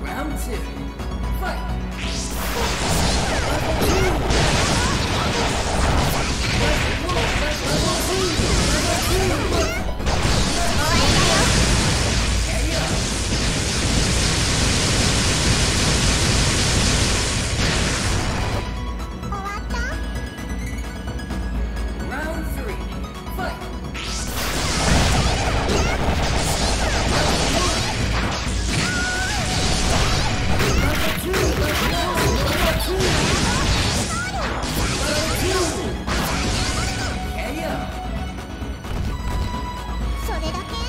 Round two. Fight! れだけ。